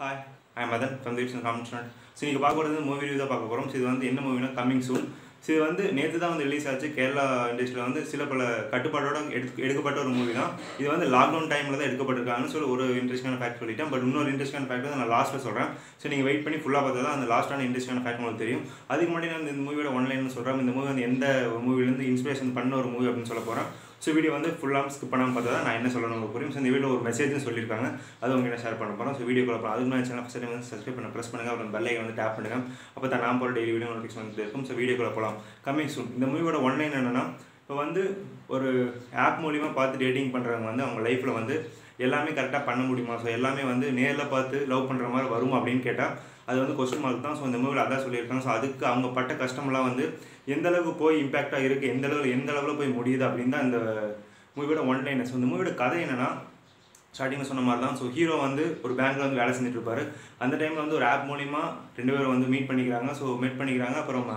Hi I Madan from தீப்ஸ் commission so நீங்கள் பார்க்க போகிறது மூவி ரிவ்யூ தான் பார்க்க போகிறோம் ஸோ இது வந்து என்ன மூவினா கமிங் சூன் ஸோ இது வந்து நேற்று தான் வந்து ரிலீஸ் ஆச்சு. கேரளா இண்டஸ்ட்ரியில் வந்து சில பல கட்டுப்பாடோட எடுத்து எடுக்கப்பட்ட ஒரு மூவி தான். இது வந்து லாக்டவுன் டைமில் தான் எடுக்கப்பட்டிருக்காங்கன்னு சொல்லி ஒரு இன்ட்ரெஸ்டான ஃபேக்ட் சொல்லிட்டேன். பட் இன்னொரு இன்ட்ரெஸ்டான ஃபேக்ட் வந்து நான் லாஸ்ட்டில் சொல்கிறேன் ஸோ நீங்கள் வெயிட் பண்ணி ஃபுல்லாக பார்த்தா தான் அந்த லாஸ்ட்டான இன்ட்ரெஸ்டான ஃபேக்ட் உங்களுக்கு தெரியும். அதுக்கு முன்னாடி நான் இந்த மூவியோட ஒன்லைன் சொல்கிறேன் இந்த மூவி வந்து எந்த மூவிலேருந்து இன்ஸ்பிரேஷன் பண்ண ஒரு மூவி அப்படின்னு சொல்ல போகிறேன் ஸோ வீடியோ வந்து ஃபுல்லாக ஸ்கிப் பண்ணாமல் பார்த்தா தான் நான் என்ன சொல்லணும் உங்களுக்கு புரியும். ஸோ இந்த வீடியோ ஒரு மெசேஜ்னு சொல்லியிருக்காங்க. அது உங்ககிட்ட ஷேர் பண்ண போகிறோம் ஸோ வீடியோ கூட அதுக்கு நான் சேனல் ஃபஸ்ட் வந்து சப்ஸ்கிரைப் பண்ண ப்ரெஸ் பண்ணுங்கள் அப்புறம் பெல்லை வந்து டேப் பண்ணுங்கள் அப்போ தான் நான் போகிற டெய்லி வீடியோ நோட்டிஃபிகேஷன் வந்துட்டு இருக்கும். ஸோ கூட போகலாம் கம்மிங் சூன் இந்த மூவியோட ஒன்லைன் என்னென்னா இப்போ வந்து ஒரு ஆப் மூலிமா பார்த்து டேட்டிங் பண்ணுறவங்க வந்து அவங்க லைஃப்பில் வந்து எல்லாமே கரெக்டாக பண்ண முடியுமா? ஸோ எல்லாமே வந்து நேரில் பார்த்து லவ் பண்ணுற மாதிரி வரும் அப்படின்னு கேட்டால் அது வந்து கொஸ்டின் மார்க் தான். ஸோ இந்த மூவியில் அதான் சொல்லியிருக்காங்க. ஸோ அதுக்கு அவங்க பட்ட கஷ்டமெல்லாம் வந்து எந்த அளவுக்கு போய் இம்பாக்டாக இருக்குது எந்த அளவுக்கு எந்த அளவில் போய் முடியுது அப்படின்னு தான் இந்த மூவியோட ஒன் லைன் ஸோ இந்த மூவியோட கதை என்னென்னா ஸ்டார்டிங்கில் சொன்ன மாதிரி தான். ஸோ ஹீரோ வந்து ஒரு பேங்க்கில் வந்து வேலை செஞ்சுட்டு இருப்பாரு. அந்த டைமில் வந்து ஒரு ஆப் மூலிமா ரெண்டு பேரும் வந்து மீட் பண்ணிக்கிறாங்க. ஸோ மீட் பண்ணிக்கிறாங்க. அப்புறம்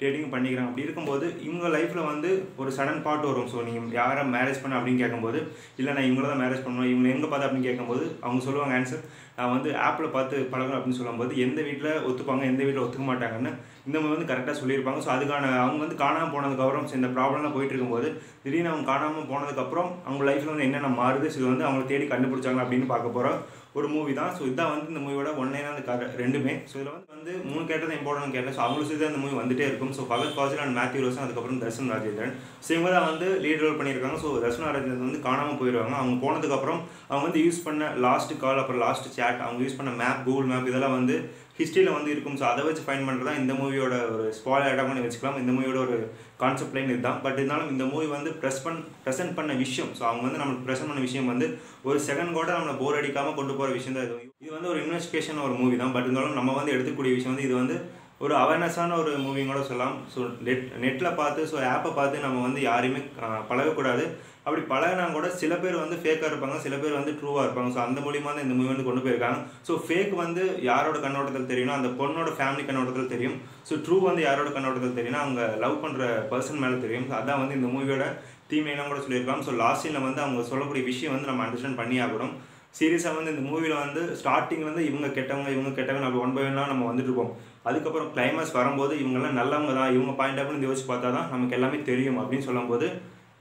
டேட்டிங் பண்ணிக்கிறாங்க. அப்படி இருக்கும்போது இவங்க லைஃப்பில் வந்து ஒரு சடன் பாட் வரும். ஸோ நீங்கள் யாரை மேரேஜ் பண்ண அப்படின்னு கேட்கும்போது இல்லை நான் இவங்கள தான் மேரேஜ் பண்ணணும். இவங்க எங்கே பார்த்து? அப்படின்னு கேட்கும்போது அவங்க சொல்லுவாங்க ஆன்சர் நான் வந்து ஆப்பில் பார்த்து பழகணும். அப்படின்னு சொல்லும்போது எந்த வீட்டில் ஒத்துப்பாங்க எந்த வீட்டில் ஒத்துக்க மாட்டாங்கன்னு இந்த மாதிரி வந்து கரெக்டாக சொல்லியிருப்பாங்க. ஸோ அதுக்கான அவங்க வந்து காணாமல் போனதுக்கப்புறம் ஸோ இந்த ப்ராப்ளம்லாம் போயிட்டு இருக்கும்போது திடீர்னு அவங்க காணாமல் போனதுக்கப்புறம் அவங்க லைஃப்பில் வந்து என்னென்ன மாறுது? ஸோ வந்து அவங்களை தேடி கண்டுபிடிச்சாங்க அப்படின்னு பார்க்க போகிறோம் ஒரு மூவி தான். ஸோ இதான் வந்து இந்த மூவியோட ஒன்லைனாக அந்த கதை ரெண்டுமே. ஸோ இதில் வந்து வந்து மூணு கேட்டது இம்பார்ட்டன் கேட்டேன். ஸோ அவங்களுக்கு சேர்த்து அந்த மூவி வந்துட்டே இருக்கும். ஸோ பகத் ஃபாசில் அண்ட் மேத்யூ ரோசன் அதுக்கப்புறம் தர்ஷன் ராஜேந்திரன். ஸோ இவங்க தான் வந்து லீட் ரோல் பண்ணியிருக்காங்க. ஸோ தர்ஷன் ராஜேந்திரன் வந்து காணாமல் போயிடுவாங்க அவங்க போனதுக்கப்புறம் அவங்க வந்து யூஸ் பண்ண லாஸ்ட் கால் அப்புறம் லாஸ்ட் சேட் அவங்க யூஸ் பண்ண மேப் கூகுள் மேப் இதெல்லாம் வந்து ஹிஸ்ட்ரியில் வந்து இருக்கும். ஸோ அதை வச்சு ஃபைன் பண்ணுறது தான் இந்த மூவியோட ஒரு ஸ்பாயில் இடம்னு வச்சுக்கலாம். இந்த மூவியோட ஒரு கான்செப்ட் லைன் இதுதான். பட் இருந்தாலும் இந்த மூவி வந்து ப்ரெஸ் பண் ப்ரெசென்ட் பண்ண விஷயம். ஸோ அவங்க வந்து நம்மளுக்கு ப்ரெசென்ட் பண்ண விஷயம் வந்து ஒரு செகண்ட் கூட நம்மளை போர் அடிக்காமல் கொண்டு போகிற விஷயம் தான் இது. இது வந்து ஒரு இன்வெஸ்டிகேஷன் ஒரு மூவி தான். பட் இருந்தாலும் நம்ம வந்து எடுத்துக்கூடிய விஷயம் வந்து இது வந்து ஒரு அவேர்னஸான ஒரு மூவிங்கூட சொல்லலாம். ஸோ நெட் நெட்டில் பார்த்து ஸோ ஆப்பை பார்த்து நம்ம வந்து யாரையுமே பழகக்கூடாது. அப்படி பழகினா கூட சில பேர் வந்து ஃபேக்காக இருப்பாங்க சில பேர் வந்து ட்ரூவாக இருப்பாங்க. ஸோ அந்த மூலியமாக தான் இந்த மூவி வந்து கொண்டு போயிருக்காங்க. ஸோ ஃபேக் வந்து யாரோட கண்ணோட்டத்தில் தெரியும்னா அந்த பொண்ணோட ஃபேமிலி கண்ணோட்டத்தில் தெரியும். ஸோ ட்ரூ வந்து யாரோட கண்ணோட்டத்தில் தெரியும்னா அவங்க லவ் பண்ணுற பர்சன் மேலே தெரியும். ஸோ அதான் வந்து இந்த மூவியோட தீமையெல்லாம் கூட சொல்லியிருக்காங்க. ஸோ லாஸ்ட் சீனில் வந்து அவங்க சொல்லக்கூடிய விஷயம் வந்து நம்ம அண்டர்ஸ்டாண்ட் பண்ணி ஆகணும். சீரியஸாக வந்து இந்த மூவியில் வந்து ஸ்டார்டிங்லேருந்து இவங்க கெட்டவங்க இவங்க கெட்டவங்க அப்படி ஒன் பை ஒன்னாக நம்ம வந்துட்டு இருப்போம். அதுக்கப்புறம் கிளைமேக்ஸ் வரும்போது இவங்கெல்லாம் நல்லவங்க தான். இவங்க பாயிண்ட் ஆஃப் யோசிச்சு பார்த்தா தான் நமக்கு எல்லாமே தெரியும் அப்படின்னு சொல்லும்போது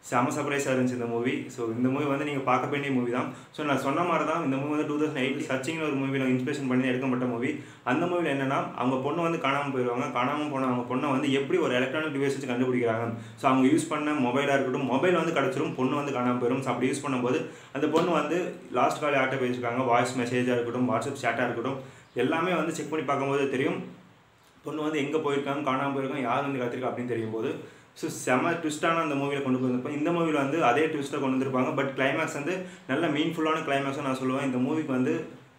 செம சர்ப்ரைஸாக இருந்துச்சு இந்த மூவி ஸோ இந்த மூவி வந்து நீங்கள் பார்க்க வேண்டிய மூவி தான். ஸோ நான் சொன்ன மாதிரி தான் இந்த மூவி வந்து டூ தௌசண்ட் எயிட் சச்சிங்கிற ஒரு மூவியில் இன்ஸ்பிரேஷன் பண்ணி எடுக்கப்பட்ட மூவி அந்த மூவியில் என்னன்னா அவங்க பொண்ணு வந்து காணாமல் போயிடுவாங்க காணாமல் போன அவங்க பொண்ணை வந்து எப்படி ஒரு எலக்ட்ரானிக் டிவைஸ் வச்சு கண்டுபிடிக்கிறாங்க? ஸோ அவங்க யூஸ் பண்ண மொபைலாக இருக்கட்டும் மொபைல் வந்து கிடச்சிரும் பொண்ணு வந்து காணாமல் போயிடும் ஸோ அப்படி யூஸ் பண்ணும்போது அந்த பொண்ணு வந்து லாஸ்ட் கால் யார்கிட்ட பேசியிருக்காங்க. வாய்ஸ் மெசேஜாக இருக்கட்டும் வாட்ஸ்அப் சேட்டாக இருக்கட்டும் எல்லாமே வந்து செக் பண்ணி பார்க்கும்போது தெரியும் பொண்ணு வந்து எங்கே போயிருக்காங்க காணாமல் போயிருக்காங்க யார் வந்து கற்றுருக்கா அப்படின்னு தெரியும் போது ஸோ செம ட்விஸ்டான அந்த மூவியில் கொண்டு போயிருப்போம் இந்த மூவியில் வந்து அதே ட்விஸ்ட்டை கொண்டு வந்திருப்பாங்க. பட் கிளைமேக்ஸ் வந்து நல்ல மீன்ஃபுல்லான கிளைமேக்ஸும் நான் சொல்லுவேன். இந்த மூவிக்கு வந்து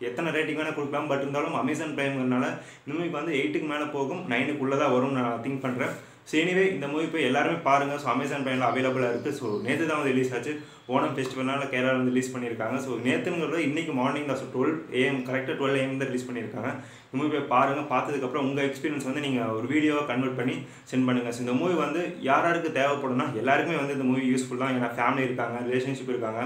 எத்தனை ரேட்டிங் வேணால் கொடுக்கலாம். பட் இருந்தாலும் அமேசான் ப்ரைம்ங்கிறனால இந்த மூவிக்கு வந்து எயிட்டுக்கு மேலே போகும். நைனுக்குள்ளே தான் வரும்னு நான் திங்க் பண்ணுறேன் ஸோ எனிவே இந்த மூவி போய் எல்லாருமே பாருங்கள் ஸோ அமேசான் பிரைமில் அவைலபிளாக இருக்குது ஸோ நேற்று தான் வந்து ரிலீஸ் ஆச்சு. ஓணம் ஃபெஸ்டிவல்னால கேரளாவில் வந்து ரிலீஸ் பண்ணியிருக்காங்க. ஸோ நேற்றுங்கிறத இன்றைக்கி மார்னிங் தான். ஸோ டுவெல் ஏஎம் கரெக்டாக டுவெல் ஏஎம் தான் ரிலீஸ் பண்ணியிருக்காங்க. இந்த மூவி போய் பாருங்கள் பார்த்ததுக்கப்புறம் உங்கள் எக்ஸ்பீரியன்ஸ் வந்து நீங்கள் ஒரு வீடியோவை கன்வெர்ட் பண்ணி சென்ட் பண்ணுங்கள் ஸோ இந்த மூவி வந்து யார் யாருக்கு தேவைப்படும்னா எல்லாருக்குமே வந்து இந்த மூவி யூஸ்ஃபுல் தான். ஏன்னா ஃபேமிலி இருக்காங்க ரிலேஷன்ஷிப் இருக்காங்க.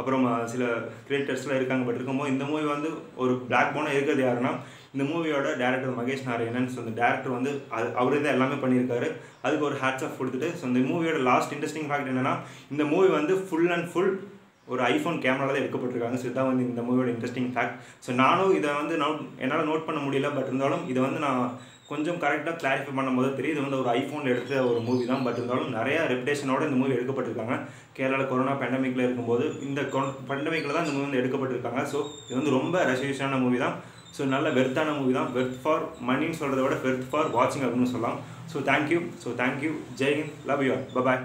அப்புறம் சில கிரியேட்டர்ஸ்லாம் இருக்காங்க. பட் இருக்கும்போது இந்த மூவி வந்து ஒரு பிளாக் போனாக இருக்கிறது யாருன்னா இந்த மூவியோட டேரக்டர் மகேஷ் நாராயணன் ஸோ இந்த டேரக்டர் வந்து அது அவரே தான் எல்லாமே பண்ணியிருக்காரு. அதுக்கு ஒரு ஹேட்ஸ் ஆஃப் கொடுத்துட்டு ஸோ இந்த மூவியோட லாஸ்ட் இன்ட்ரெஸ்டிங் ஃபேக்ட் என்னன்னா இந்த மூவி வந்து ஃபுல் அண்ட் ஃபுல் ஒரு ஐஃபோன் கேமராவில் தான் எடுக்கப்பட்டிருக்காங்க. ஸோ இதான் வந்து இந்த மூவியோட இன்ட்ரெஸ்டிங் ஃபேக்ட் ஸோ நானும் இதை வந்து நோட் என்னால் நோட் பண்ண முடியல பட் இருந்தாலும் இதை வந்து நான் கொஞ்சம் கரெக்டாக கிளாரிஃபை பண்ணும்போது தெரியும் இது வந்து ஒரு ஐஃபோனில் எடுத்த ஒரு மூவி தான். பட் இருந்தாலும் நிறையா ரெப்டேஷனோட இந்த மூவி எடுக்கப்பட்டிருக்காங்க. கேரளாவில் கொரோனா பேண்டமிக்கில் இருக்கும்போது இந்த பேண்டமிக்கில் தான் இந்த மூவி வந்து எடுக்கப்பட்டிருக்காங்க. ஸோ இது வந்து ரொம்ப ரெசல்யூஷனான மூவி தான். ஸோ நல்ல வெர்த்தான மூவி தான். வெர்த் ஃபார் மணின்னு சொல்கிறத விட வெர்த் ஃபார் வாட்சிங் அப்படின்னு சொல்லலாம். So thank you so thank you Jai Hind love you bye bye